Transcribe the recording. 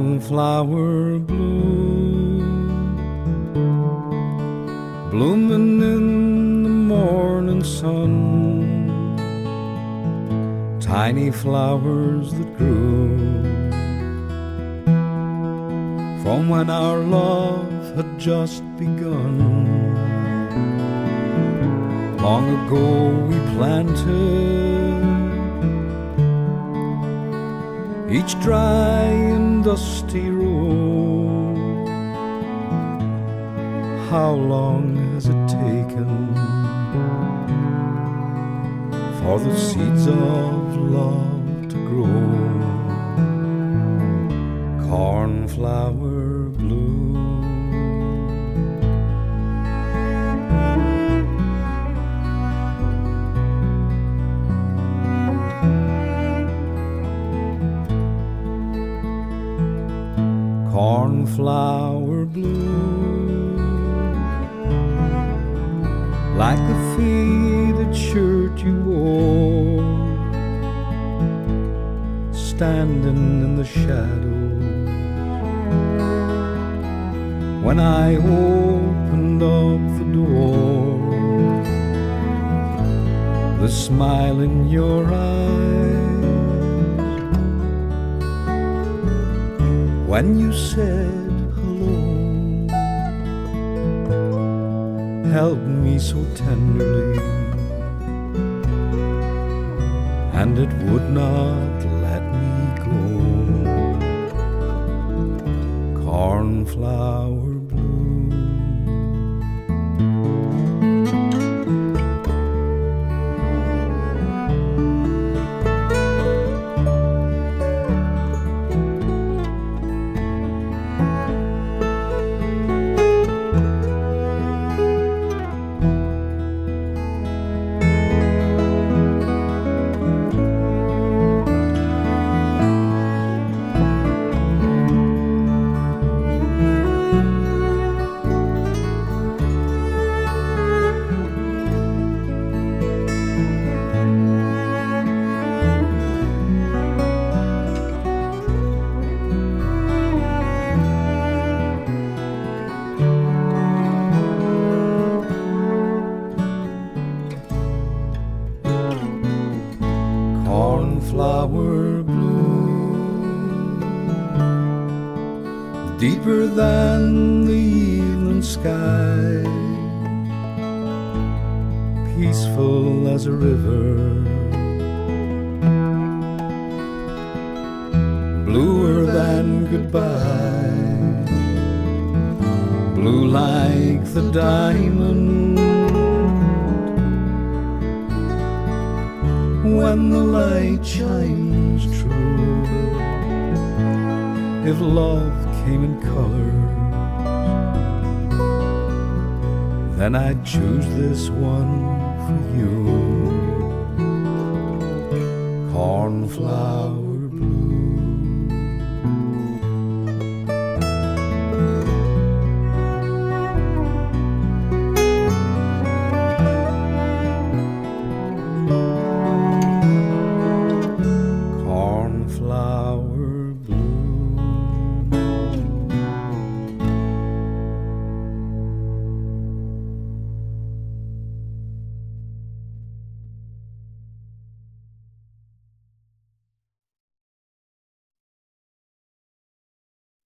cornflower blue, blooming in the morning sun. Tiny flowers that grew from when our love had just begun. Long ago we planted each dry and dusty road. How long has it taken for the seeds of love to grow? Cornflower blue. Cornflower blue, like the faded shirt you wore, standing in the shadows. When I opened up the door, the smile in your eyes. When you said hello. Held me so tenderly. And it would not let me go. Cornflower cornflower blue, deeper than the evening sky, peaceful as a river, bluer than goodbye, blue like the diamond. When the light shines true. If love came in colors, then I'd choose this one for you. Cornflower blue.